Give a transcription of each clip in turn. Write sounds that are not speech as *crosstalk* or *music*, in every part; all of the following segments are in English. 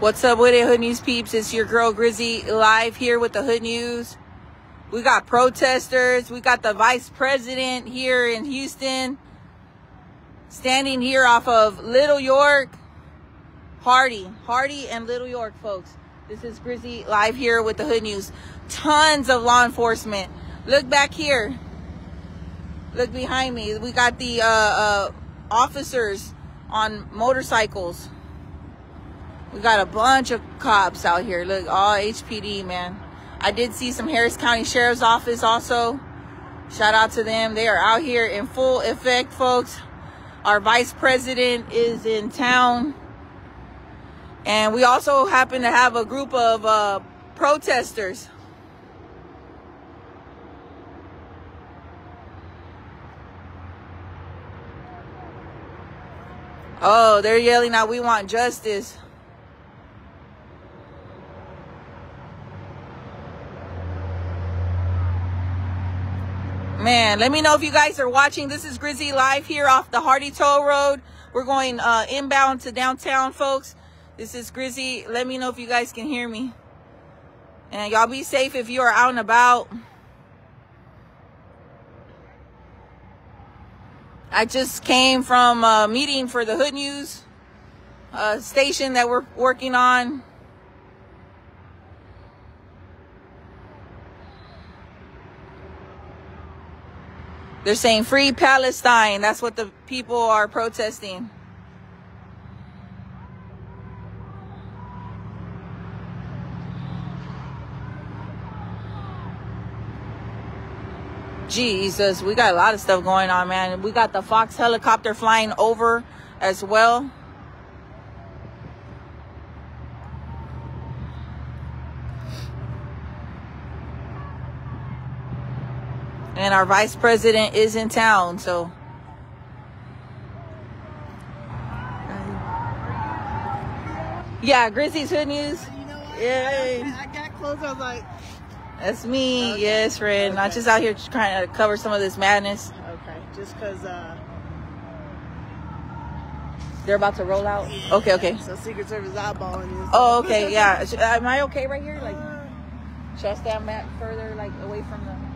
What's up with it, Hood News peeps? It's your girl Grizzy live here with the Hood News. We got protesters. We got the vice president here in Houston standing here off of Little York. Hardy, Hardy and Little York, folks. This is Grizzy live here with the Hood News. Tons of law enforcement. Look back here. Look behind me. We got the uh, uh, officers on motorcycles. We got a bunch of cops out here. Look, all HPD, man. I did see some Harris County Sheriff's Office also. Shout out to them. They are out here in full effect, folks. Our vice president is in town. And we also happen to have a group of uh, protesters. Oh, they're yelling out, we want justice. Man, let me know if you guys are watching. This is Grizzy live here off the Hardy Toll Road. We're going uh, inbound to downtown, folks. This is Grizzy. Let me know if you guys can hear me. And y'all be safe if you are out and about. I just came from a meeting for the Hood News uh, station that we're working on. They're saying free Palestine. That's what the people are protesting. Jesus, we got a lot of stuff going on, man. We got the Fox helicopter flying over as well. And our vice president is in town, so. Yeah, Grizzy's Hood News. You know? Yeah. I, I got close. I was like, That's me. Okay. Yes, friend. Not Okay. just out here trying to cover some of this madness. okay, just because. Uh, They're about to roll out. Okay, okay. So Secret Service eyeballing you. Oh, okay, yeah. Am I okay right here? Like, should I stand back further, like away from the.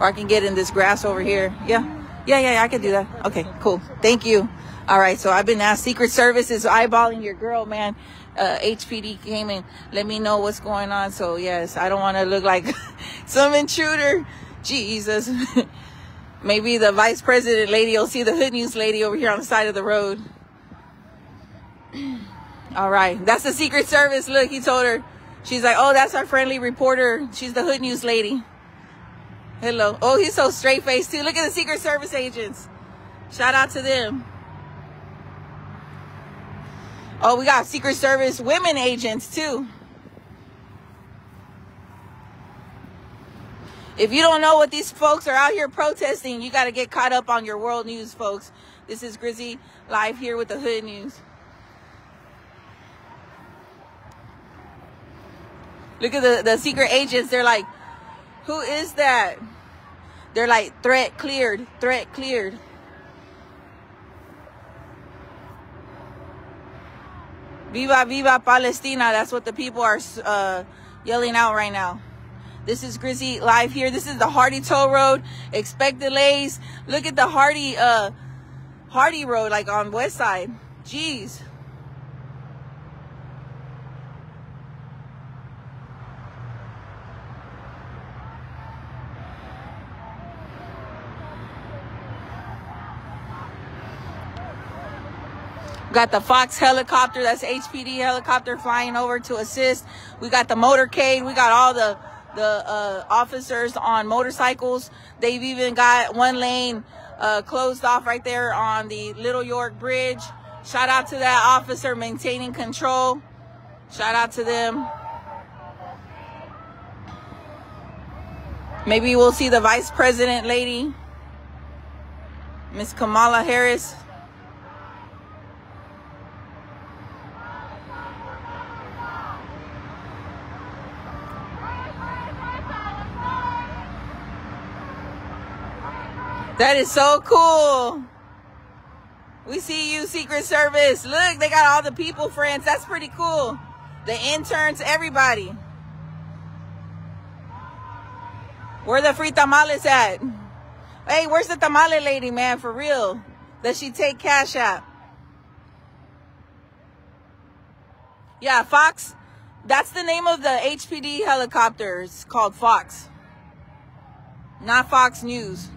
Or I can get in this grass over here? Yeah, yeah, yeah. yeah I can do that. Okay, cool. Thank you. All right, so I've been asked. Secret Service is eyeballing your girl, man. Uh, HPD came and let me know what's going on. So yes, I don't want to look like *laughs* some intruder. Jesus. *laughs* Maybe the vice president lady will see the hood news lady over here on the side of the road. *clears throat* All right. That's the Secret Service. Look, he told her. She's like, oh, that's our friendly reporter. She's the hood news lady. Hello. Oh, he's so straight faced too. Look at the Secret Service agents. Shout out to them. Oh, we got Secret Service women agents too. If you don't know what these folks are out here protesting, you got to get caught up on your world news, folks. This is Grizzy live here with the Hood News. Look at the, the secret agents. They're like, who is that? They're like, threat cleared, threat cleared. Viva, viva Palestina. That's what the people are uh, yelling out right now. This is Grizzy live here. This is the Hardy Toll Road. Expect delays. Look at the Hardy, uh, Hardy Road, like on West Side. Jeez. Got the Fox helicopter, that's HPD helicopter flying over to assist. We got the motorcade. We got all the the uh, officers on motorcycles. They've even got one lane uh, closed off right there on the Little York Bridge. Shout out to that officer maintaining control. Shout out to them. Maybe we'll see the vice president lady, Miss Kamala Harris. That is so cool. We see you, Secret Service. Look, they got all the people, friends. That's pretty cool. The interns, everybody. Where the free tamales at? Hey, where's the tamale lady, man? For real. Does she take cash out? Yeah, Fox. That's the name of the HPD helicopter. It's called Fox. Not Fox News.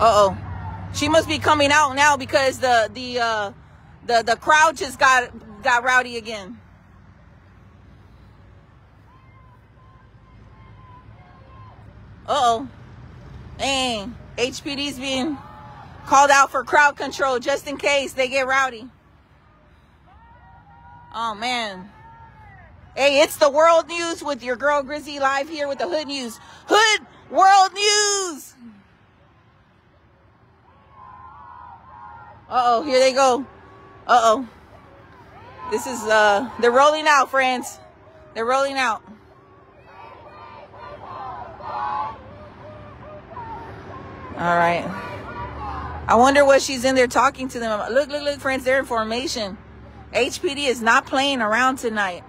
Uh-oh. She must be coming out now because the the uh the the crowd just got got rowdy again. Uh-oh. Dang. HPD's being called out for crowd control just in case they get rowdy. Oh man. Hey, it's the world news with your girl Grizzy live here with the Hood News. Hood World News. Uh-oh, here they go. Uh-oh. This is, uh, they're rolling out, friends. They're rolling out. All right. I wonder what she's in there talking to them. Look, look, look, friends, they're in formation. HPD is not playing around tonight.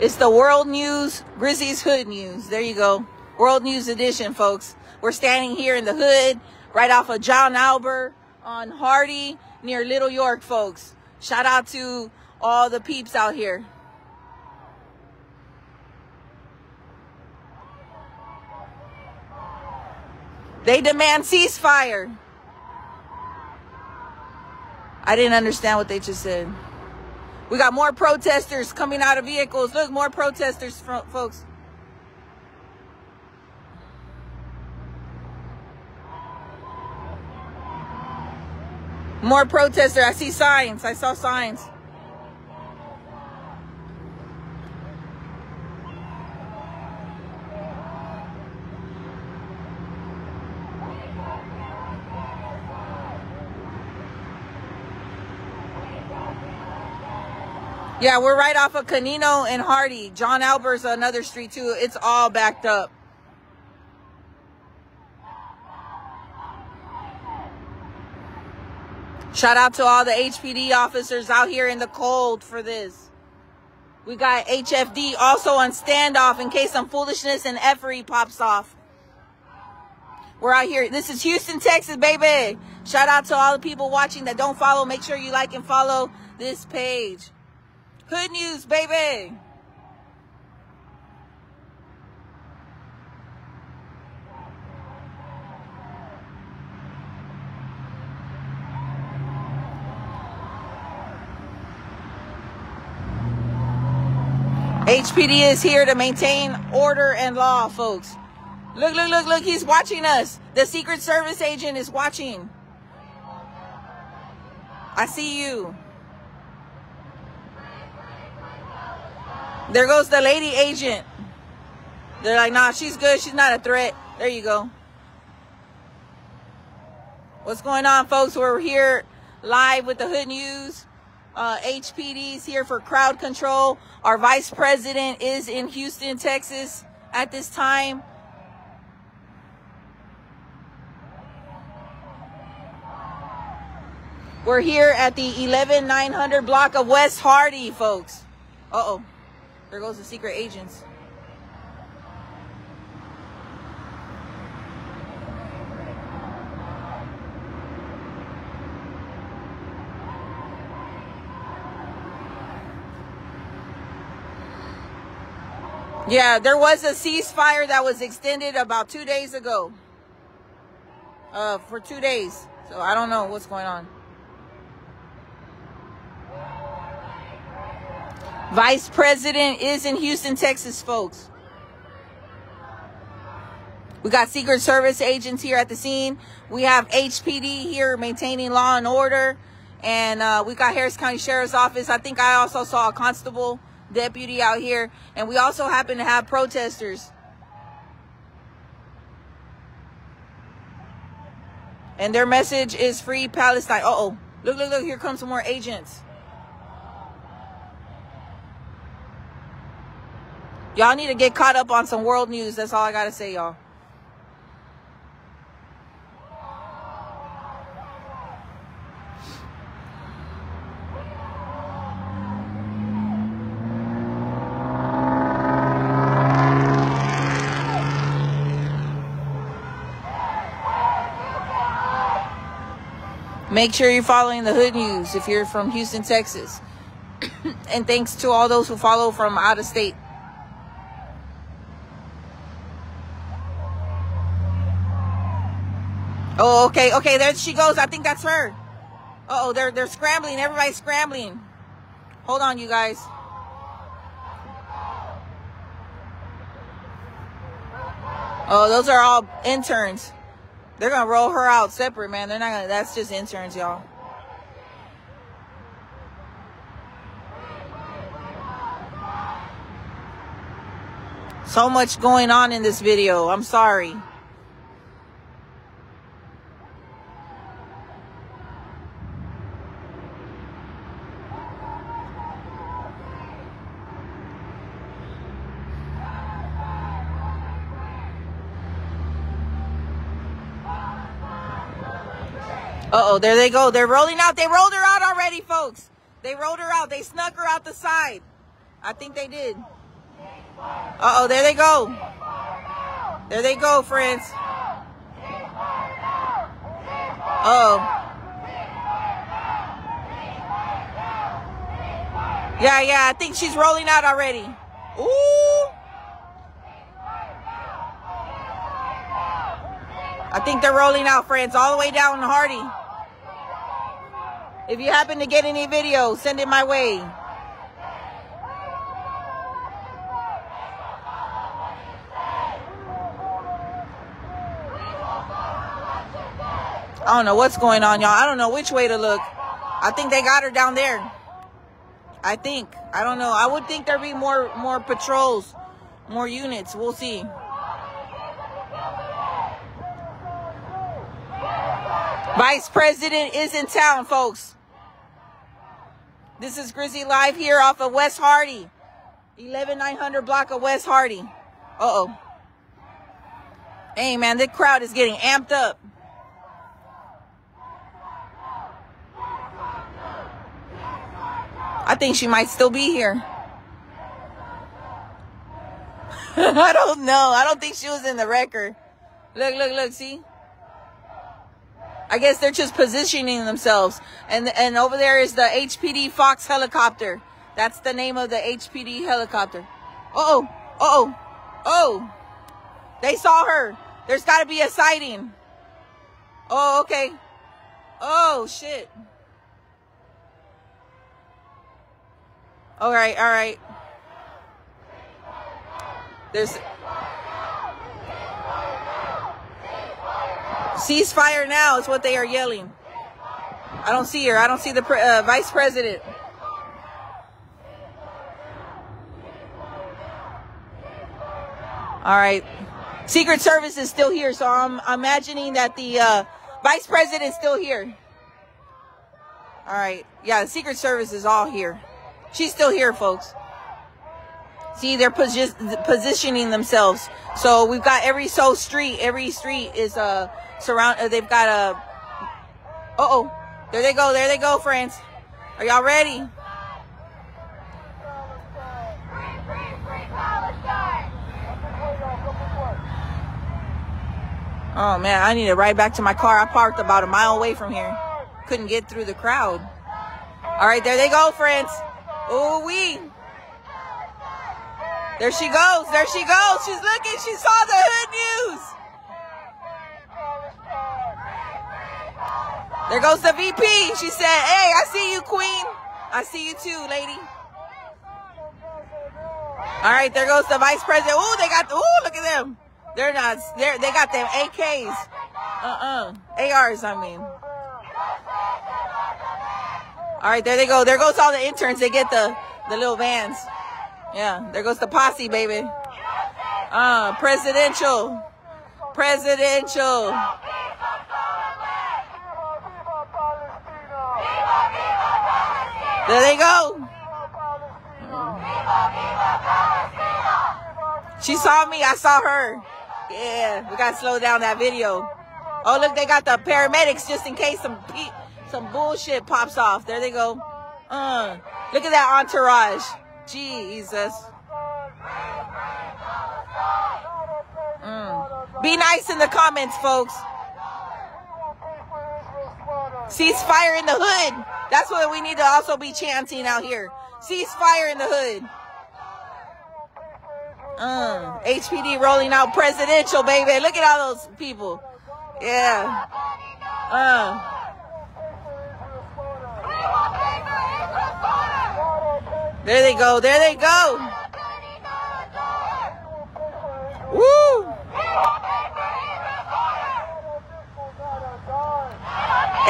It's the World News, Grizzy's Hood News. There you go. World News Edition, folks. We're standing here in the hood, right off of John Albert on Hardy near Little York, folks. Shout out to all the peeps out here. They demand ceasefire. I didn't understand what they just said. We got more protesters coming out of vehicles. Look, more protesters, folks. More protesters. I see signs. I saw signs. Yeah, we're right off of Canino and Hardy. John Albert's another street too. It's all backed up. Shout out to all the HPD officers out here in the cold for this. We got HFD also on standoff in case some foolishness and effery pops off. We're out here. This is Houston, Texas, baby. Shout out to all the people watching that don't follow. Make sure you like and follow this page. Hood news, baby. HPD is here to maintain order and law, folks. Look, look, look, look. He's watching us. The Secret Service agent is watching. I see you. There goes the lady agent. They're like, nah, she's good. She's not a threat. There you go. What's going on, folks? We're here live with the Hood News. Uh, HPD's here for crowd control. Our vice president is in Houston, Texas at this time. We're here at the 11900 block of West Hardy, folks. Uh-oh. There goes the secret agents. Yeah, there was a ceasefire that was extended about two days ago. Uh, for two days. So I don't know what's going on. Vice President is in Houston, Texas, folks. We got Secret Service agents here at the scene. We have HPD here maintaining law and order. And uh, we got Harris County Sheriff's Office. I think I also saw a constable deputy out here. And we also happen to have protesters. And their message is free Palestine. Uh oh Look, look, look. Here comes some more agents. Y'all need to get caught up on some world news. That's all I got to say, y'all. Make sure you're following the Hood News if you're from Houston, Texas. *coughs* and thanks to all those who follow from out of state. Oh, okay, okay, there she goes. I think that's her. Uh oh, they're they're scrambling. Everybody's scrambling. Hold on, you guys. Oh, those are all interns. They're gonna roll her out separate, man. They're not gonna. That's just interns, y'all. So much going on in this video. I'm sorry. Uh-oh, there they go. They're rolling out. They rolled her out already, folks. They rolled her out. They snuck her out the side. I think they did. Uh-oh, there they go. There they go, friends. Uh oh. Yeah, yeah, I think she's rolling out already. Ooh. I think they're rolling out, friends, all the way down Hardy. If you happen to get any video, send it my way. I don't know what's going on, y'all. I don't know which way to look. I think they got her down there. I think. I don't know. I would think there'd be more more patrols, more units. We'll see. Vice President is in town, folks. This is Grizzy Live here off of West Hardy. 11900 block of West Hardy. Uh-oh. Hey, man, the crowd is getting amped up. I think she might still be here. *laughs* I don't know. I don't think she was in the record. Look, look, look, see? I guess they're just positioning themselves. And and over there is the HPD Fox helicopter. That's the name of the HPD helicopter. Uh oh, uh oh, oh. They saw her. There's got to be a sighting. Oh, okay. Oh, shit. All right, all right. There's Ceasefire now is what they are yelling. I don't see her. I don't see the pre uh, vice president. All right. Secret Service is still here, so I'm imagining that the uh, vice president is still here. All right. Yeah, the Secret Service is all here. She's still here, folks. See, they're posi positioning themselves. So we've got every so street, every street is uh surround. Uh, they've got a. Uh oh, there they go, there they go, friends. Are y'all ready? Oh man, I need to ride back to my car. I parked about a mile away from here. Couldn't get through the crowd. All right, there they go, friends. Oh, we. There she goes. There she goes. She's looking. She saw the hood news. There goes the VP. She said, hey, I see you, queen. I see you too, lady. All right, there goes the vice president. Ooh, they got, ooh, look at them. They're not, they're, they got them AKs. Uh-uh. ARs, I mean. All right, there they go. There goes all the interns. They get the, the little vans. Yeah, there goes the posse, baby. Uh, presidential. Presidential. There they go. She saw me. I saw her. Yeah, we gotta slow down that video. Oh, look, they got the paramedics just in case some some bullshit pops off. There they go. Uh, look at that entourage. Jesus. Mm. Be nice in the comments, folks. Ceasefire in the hood. That's what we need to also be chanting out here. Ceasefire in the hood. Uh, HPD rolling out presidential, baby. Look at all those people. Yeah. Uh. There they go. There they go.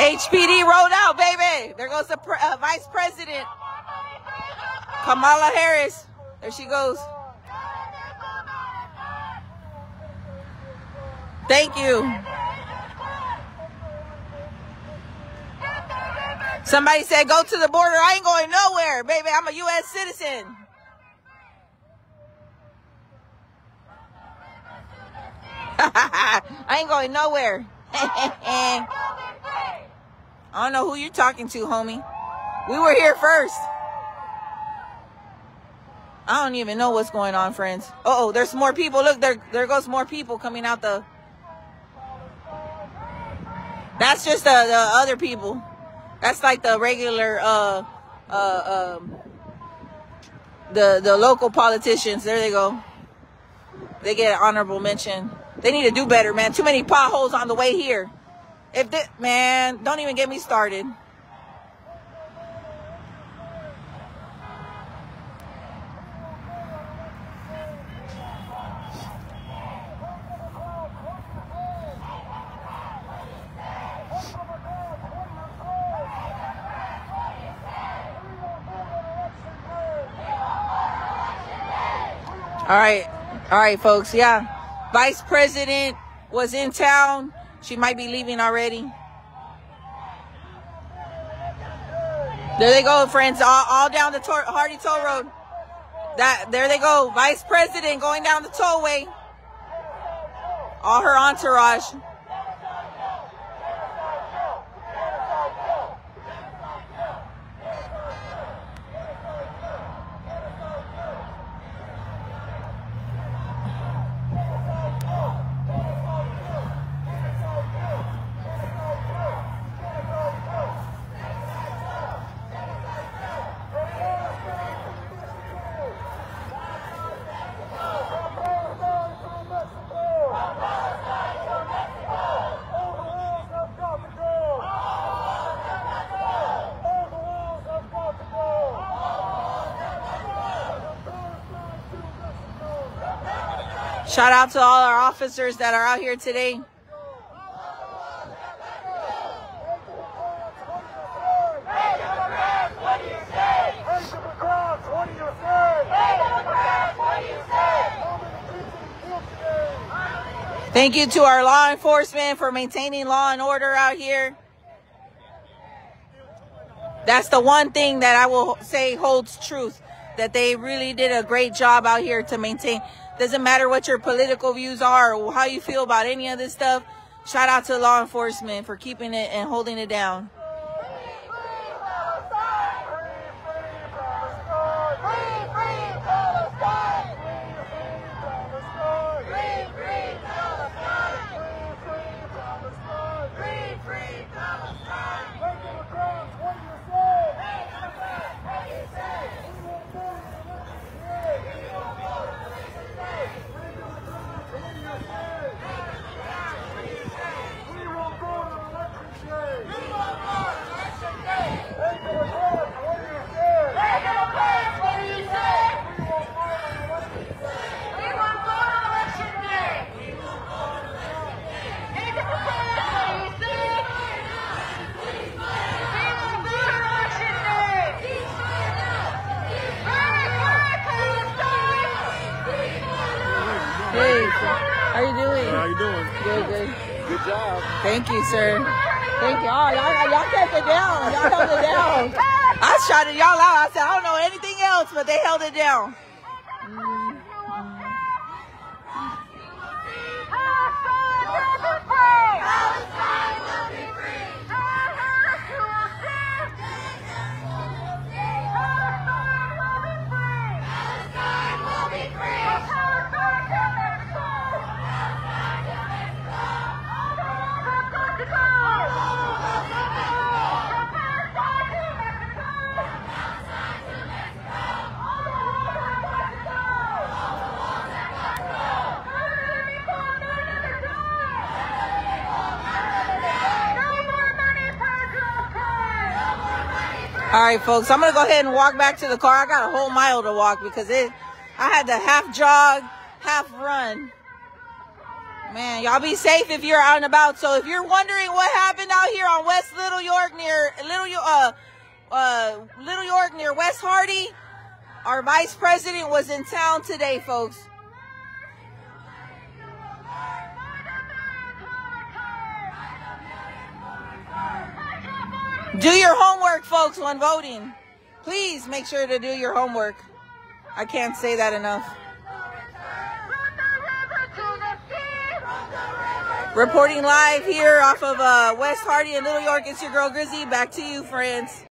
HPD rolled out, baby. There goes the pre- uh, vice president, Kamala Harris. There she goes. Thank you. Somebody said, go to the border. I ain't going nowhere, baby. I'm a U.S. citizen. *laughs* I ain't going nowhere. *laughs* I don't know who you're talking to, homie. We were here first. I don't even know what's going on, friends. Uh oh, there's more people. Look, there, there goes more people coming out the. That's just the, the other people. That's like the regular, uh, uh, um, the the local politicians. There they go. They get an honorable mention. They need to do better, man. Too many potholes on the way here. If this, man, don't even get me started. All right. All right, folks. Yeah. Vice President was in town. She might be leaving already. There they go, friends. All, all down the tor- Hardy Toll Road. That there they go. Vice President going down the tollway. All her entourage. Shout out to all our officers that are out here today. Thank you to our law enforcement for maintaining law and order out here. That's the one thing that I will say holds truth that they really did a great job out here to maintain. Doesn't matter what your political views are or how you feel about any of this stuff. Shout out to law enforcement for keeping it and holding it down. Hey, how you doing? How you doing? Good, good. Good job. Thank you, sir. Thank. Oh, y'all, y'all kept it down. Y'all held it down. I shouted y'all out. I said, I don't know anything else, but they held it down. Right, folks, I'm gonna go ahead and walk back to the car. I got a whole mile to walk because it, I had to half jog, half run. Man, y'all be safe if you're out and about. So if you're wondering what happened out here on West Little York near Little uh uh Little York near West Hardy, our vice president was in town today, folks. Do your homework, folks, when voting. Please make sure to do your homework. I can't say that enough. Reporting live here off of uh, West Hardy and Little York. It's your girl Grizzy. Back to you, friends.